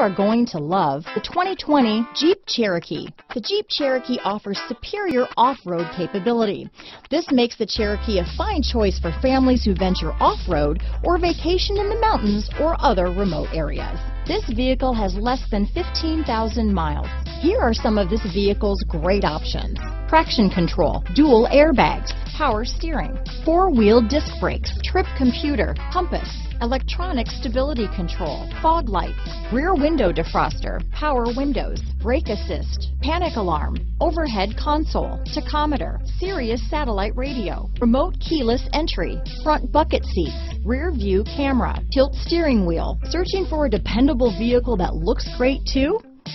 are going to love the 2020 Jeep Cherokee. The Jeep Cherokee offers superior off-road capability. This makes the Cherokee a fine choice for families who venture off-road or vacation in the mountains or other remote areas. This vehicle has less than 15,000 miles. Here are some of this vehicle's great options. Traction control, dual airbags, power steering, four-wheel disc brakes, trip computer, compass, electronic stability control, fog lights, rear window defroster, power windows, brake assist, panic alarm, overhead console, tachometer, Sirius satellite radio, remote keyless entry, front bucket seats, rear view camera, tilt steering wheel. Searching for a dependable vehicle that looks great too?